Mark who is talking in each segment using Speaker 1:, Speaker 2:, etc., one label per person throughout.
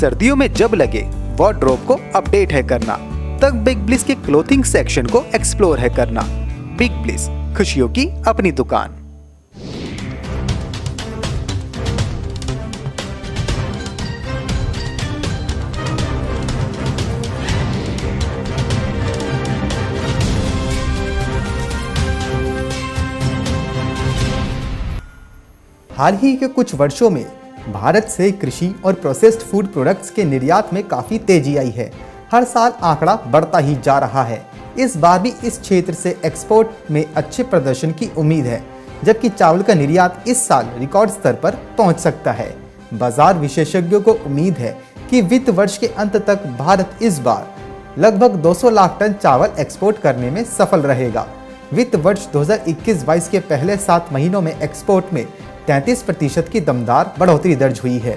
Speaker 1: सर्दियों में जब लगे वार्डरोब को अपडेट है करना। तब बिग ब्लिस के क्लोथिंग सेक्शन को एक्सप्लोर है करना। बिग ब्लिस खुशियों की अपनी दुकान।
Speaker 2: हाल ही के कुछ वर्षों में भारत से कृषि और प्रोसेस्ड फ़ूड प्रोडक्ट्स के निर्यात में काफ़ी तेज़ी आई है। हर साल आंकड़ा बढ़ता ही जा रहा है। इस बार भी इस क्षेत्र से एक्सपोर्ट में अच्छे प्रदर्शन की उम्मीद है, जबकि चावल का निर्यात इस साल रिकॉर्ड स्तर पर पहुँच सकता है। बाज़ार विशेषज्ञों को उम्मीद है कि वित्त वर्ष के अंत तक भारत इस बार लगभग 200 लाख टन चावल एक्सपोर्ट करने में सफल रहेगा। वित्त वर्ष 2021-22 के पहले सात महीनों में एक्सपोर्ट में 33 प्रतिशत की दमदार बढ़ोतरी दर्ज हुई है।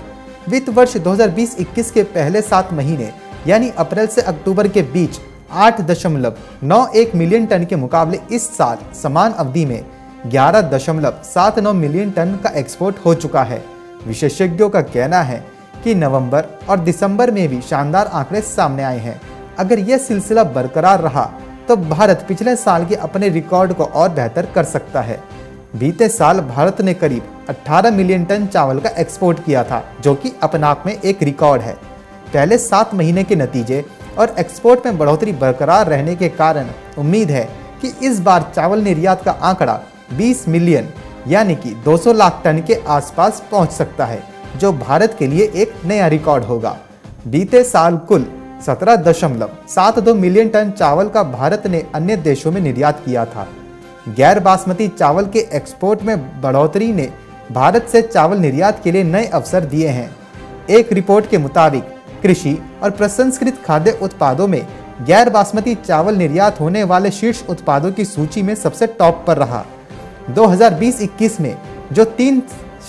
Speaker 2: वित्त वर्ष 2020-21 के पहले सात महीने, यानी अप्रैल से अक्टूबर के बीच, आठ दशमलव नौ एक मिलियन टन के मुकाबले इस साल समान अवधि में ग्यारह दशमलव सात नौ मिलियन टन का एक्सपोर्ट हो चुका है। विशेषज्ञों का कहना है कि नवंबर और दिसंबर में भी शानदार आंकड़े सामने आए हैं। अगर यह सिलसिला बरकरार रहा तो भारत पिछले साल के अपने रिकॉर्ड को और बेहतर कर सकता है। बीते साल भारत ने करीब 18 मिलियन टन चावल का एक्सपोर्ट किया था, जो कि अपने आप में एक रिकॉर्ड है। पहले सात महीने के नतीजे और एक्सपोर्ट में बढ़ोतरी बरकरार रहने के कारण उम्मीद है कि इस बार चावल निर्यात का आंकड़ा 20 मिलियन, यानी कि 200 लाख टन के आसपास पहुँच सकता है, जो भारत के लिए एक नया रिकॉर्ड होगा। बीते साल कुल सत्रह दशमलव सात दो मिलियन टन चावल का भारत ने अन्य देशों में निर्यात किया था। गैर बासमती चावल के एक्सपोर्ट में बढ़ोतरी ने भारत से चावल निर्यात के लिए नए अवसर दिए हैं। एक रिपोर्ट के मुताबिक, कृषि और प्रसंस्कृत खाद्य उत्पादों में गैर बासमती चावल निर्यात होने वाले शीर्ष उत्पादों की सूची में सबसे टॉप पर रहा। 2020-21 में जो तीन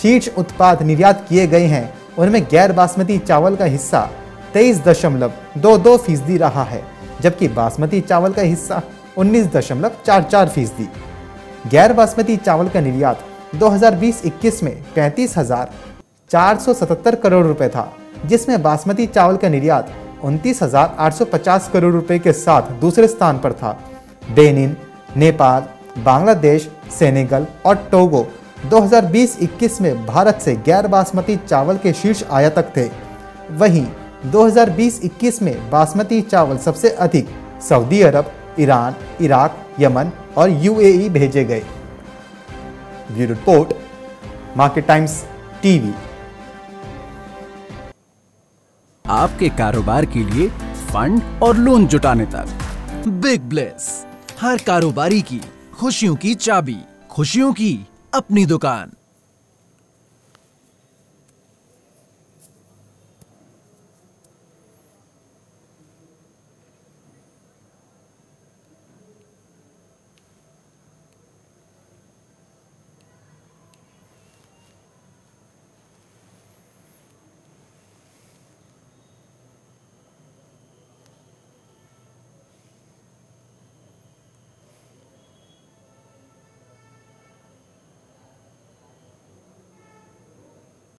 Speaker 2: शीर्ष उत्पाद निर्यात किए गए हैं, उनमें गैर बासमती चावल का हिस्सा तेईस दशमलव दो दो फ़ीसदी रहा है, जबकि बासमती चावल का हिस्सा उन्नीस दशमलव चार चार फ़ीसदी। गैर बासमती चावल का निर्यात 2020-21 में पैंतीस हज़ार चार सौ सतहत्तर करोड़ रुपए था, जिसमें बासमती चावल का निर्यात उनतीस हज़ार आठ सौ पचास करोड़ रुपए के साथ दूसरे स्थान पर था। बेनिन, नेपाल, बांग्लादेश, सेनेगल और टोगो 2020-21 में भारत से गैर बासमती चावल के शीर्ष आयातक थे। वहीं 2020-21 में बासमती चावल सबसे अधिक Saudi Arab, Iran, Iraq, Yemen और यूएई भेजे गए। Bureau report market times TV
Speaker 3: आपके कारोबार के लिए फंड और लोन जुटाने तक। बिग ब्लेस हर कारोबारी की खुशियों की चाबी, खुशियों की अपनी दुकान।